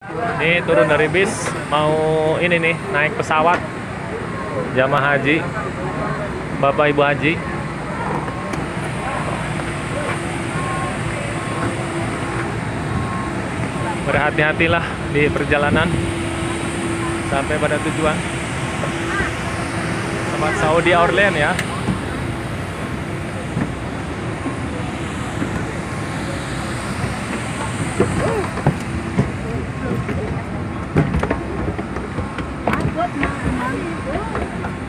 Ini turun dari bis, mau ini nih naik pesawat jamaah haji, bapak ibu haji. Berhati-hatilah di perjalanan sampai pada tujuan. Tempat Saudi Orleans ya. are you doing?